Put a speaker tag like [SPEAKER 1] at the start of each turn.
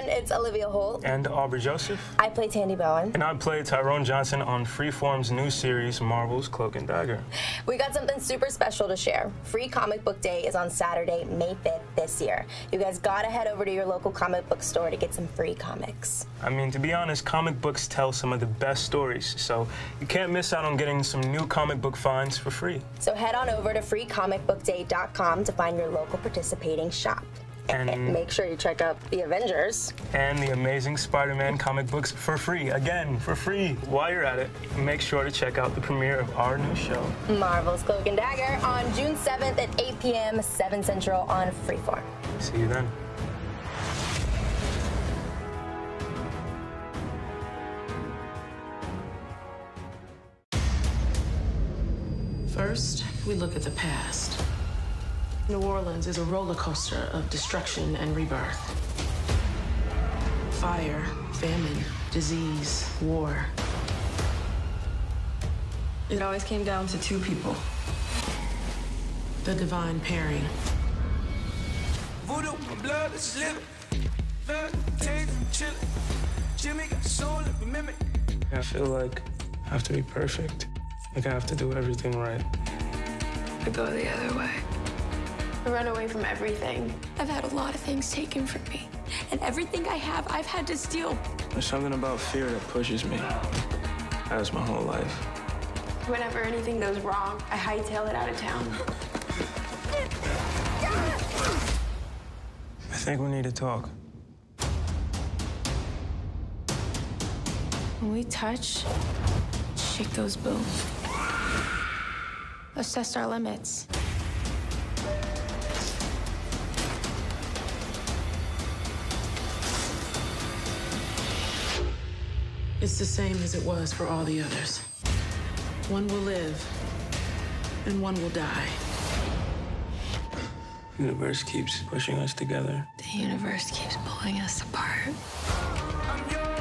[SPEAKER 1] it's Olivia Holt.
[SPEAKER 2] And Aubrey Joseph.
[SPEAKER 1] I play Tandy Bowen.
[SPEAKER 2] And I play Tyrone Johnson on Freeform's new series, Marvel's Cloak and Dagger.
[SPEAKER 1] We got something super special to share. Free Comic Book Day is on Saturday, May 5th this year. You guys gotta head over to your local comic book store to get some free comics.
[SPEAKER 2] I mean, to be honest, comic books tell some of the best stories, so you can't miss out on getting some new comic book finds for free.
[SPEAKER 1] So head on over to freecomicbookday.com to find your local participating shop.
[SPEAKER 2] And
[SPEAKER 1] make sure you check out the Avengers
[SPEAKER 2] and the Amazing Spider-Man comic books for free. Again, for free. While you're at it, make sure to check out the premiere of our new show,
[SPEAKER 1] Marvel's Cloak and Dagger, on June 7th at 8 p.m. 7 Central on Freeform.
[SPEAKER 2] See you then.
[SPEAKER 3] First, we look at the past. New Orleans is a roller coaster of destruction and rebirth. Fire, famine, disease, war.
[SPEAKER 4] It always came down to two people.
[SPEAKER 3] The divine pairing.
[SPEAKER 5] Voodoo, my blood is living. chillin'. Jimmy got soul, mimic.
[SPEAKER 2] I feel like I have to be perfect. Like I have to do everything right.
[SPEAKER 4] I go the other way.
[SPEAKER 6] I run away from everything.
[SPEAKER 7] I've had a lot of things taken from me. And everything I have, I've had to steal.
[SPEAKER 8] There's something about fear that pushes me. Has my whole life.
[SPEAKER 6] Whenever anything goes wrong, I hightail it out of town.
[SPEAKER 2] I think we need to talk.
[SPEAKER 7] When we touch, shake those boom. Let's test our limits.
[SPEAKER 3] It's the same as it was for all the others. One will live, and one will die.
[SPEAKER 2] The universe keeps pushing us together.
[SPEAKER 7] The universe keeps pulling us apart.
[SPEAKER 5] I'm yours.